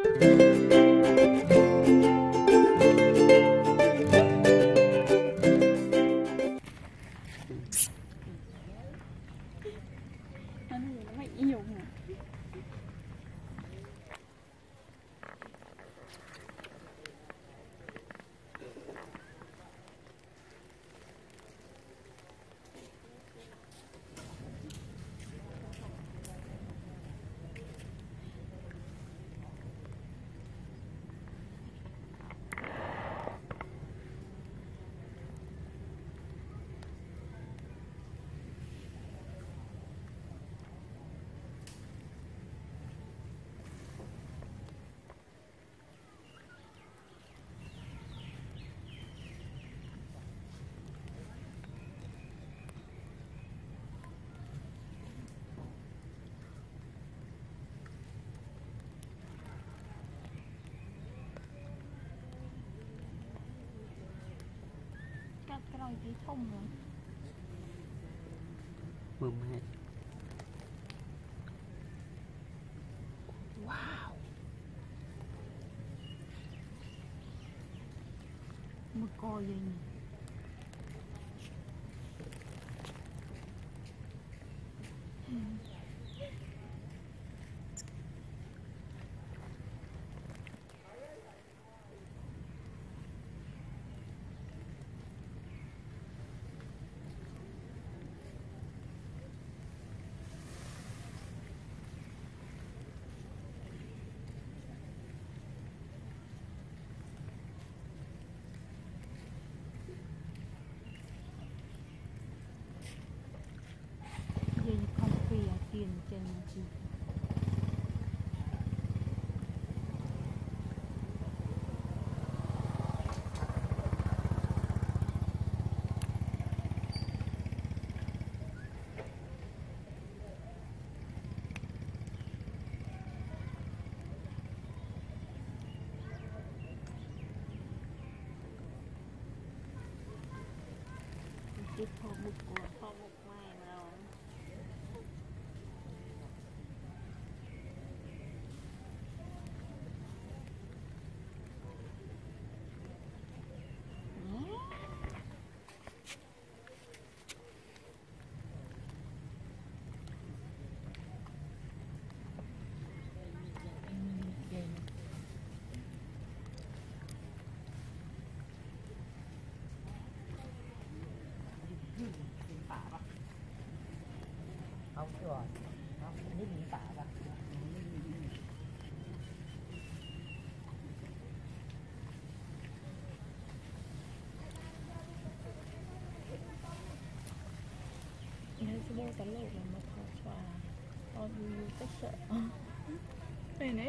ក្រោ cái này chỉ thùng rồi mồm hết wow. Một cò gì nhỉ? នចេ หมีป่าปะเอานเอาอันนี้หมีป่าปะนี่จะบอกตลกเลยมาขอฟ้าตอนอยู่ก็เฉยไปไหน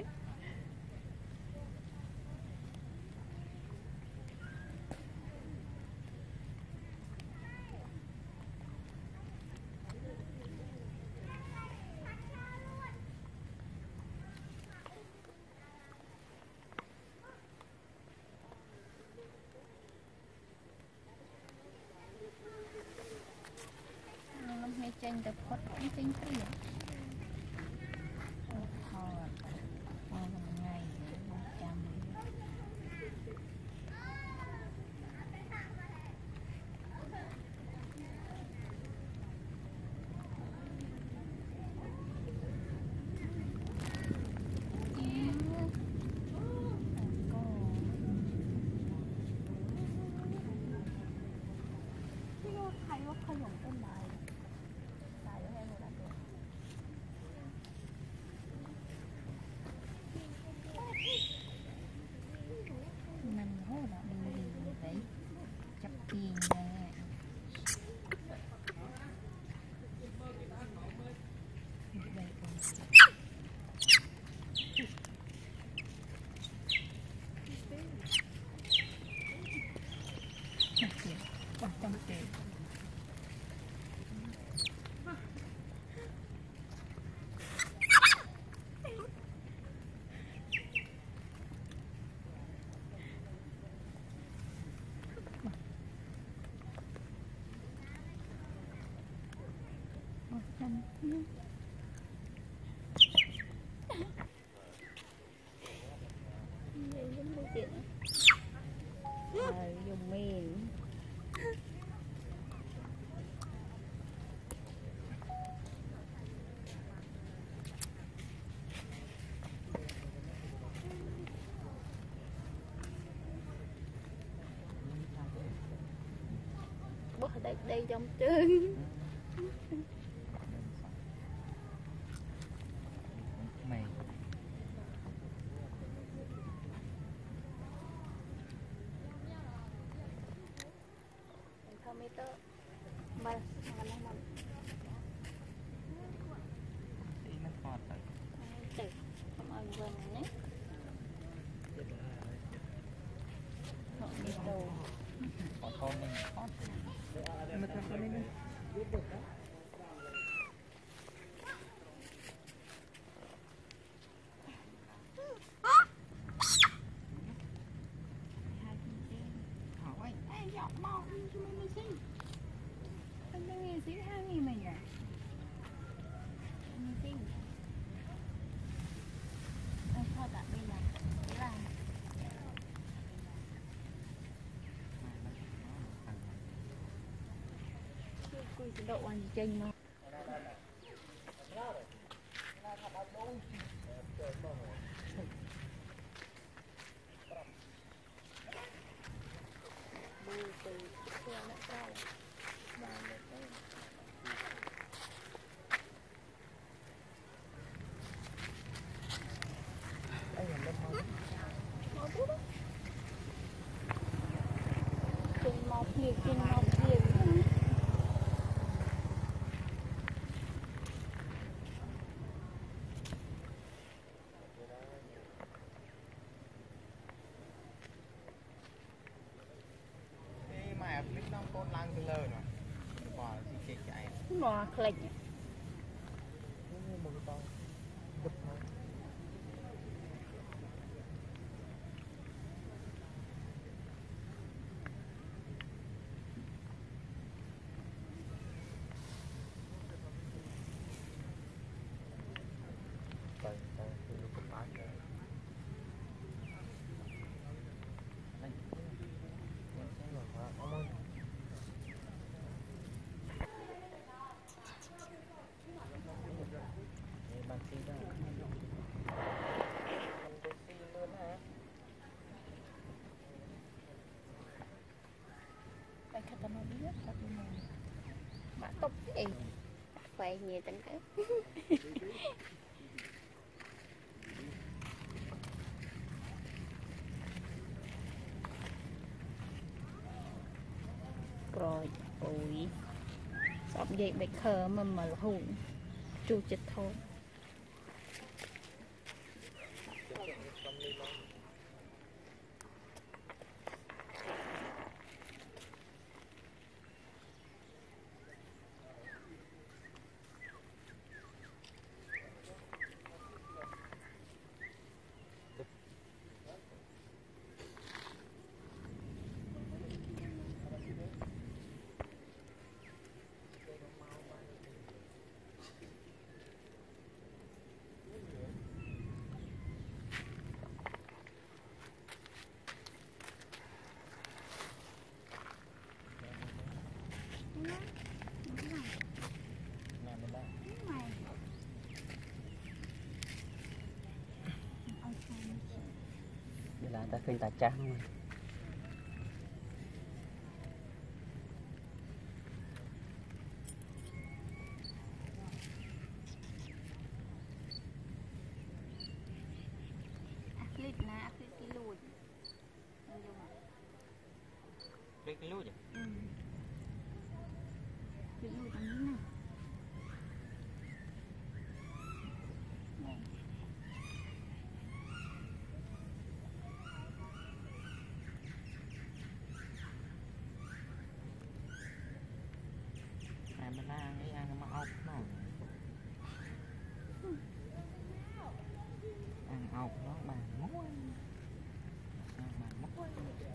nó không làm cái bài bài của em là được mình hố là mình đi vậy chập tiền nè Thank you. Dùng miền Bỏ đây, đây trong chân Không biết đó Mà, mà nó mà đi nó kho tới Tự, không ơn vần nhé Họ đi đồ kho kho mình kho mà thằng con này hỏi ai dọn mau đi cho mình đi anh đang nghe xí hai nghìn mày thôi tại bây giờ cái là Cùi cái độ anh chênh mà lang từ lơ rồi bỏ gì chạy chạy click. Như một cái đục Tecnología tapi Mak top eh. Kuenya tengah. Rồi, ôi. Sắp dậy bạch khờ mà mà hùng. Chu chích thôi. Ta khuyên ta trắng clip cái lùi Click lút vậy? Ừ. Clip lùi bằng như này Đây. À ăn cái ăn nó ốc nó. Ăn ốc nó bằng muối. Ăn bằng